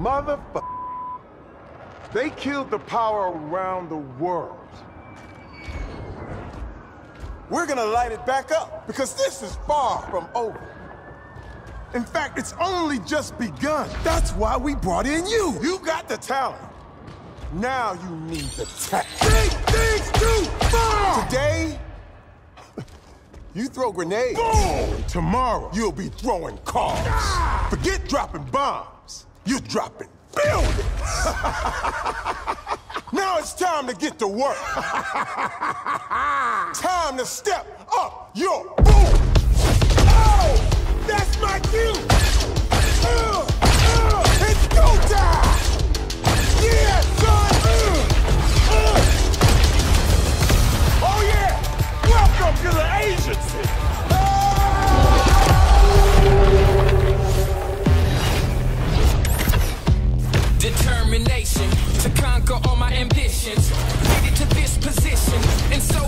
Motherfucker. They killed the power around the world. We're gonna light it back up, because this is far from over. In fact, it's only just begun. That's why we brought in you. You got the talent. Now you need the tech. Big things too far! Today, you throw grenades. Boom! Tomorrow, you'll be throwing cars. Ah! Forget dropping bombs. You're dropping buildings. now it's time to get to work. time to step up your boom. Determination to conquer all my ambitions. Made it to this position, and so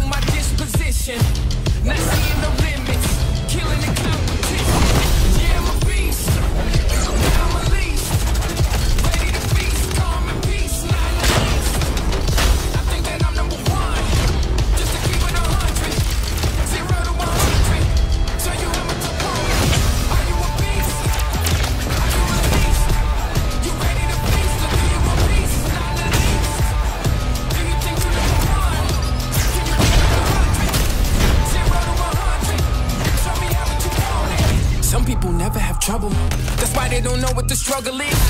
never have trouble. That's why they don't know what the struggle is.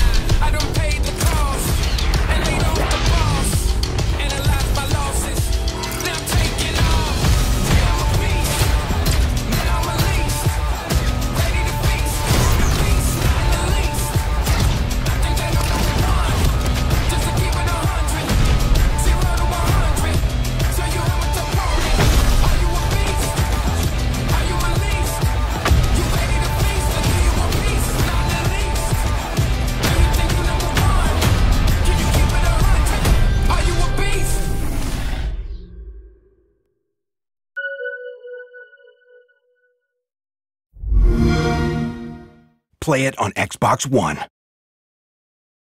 I don't pay the cost Play it on Xbox One.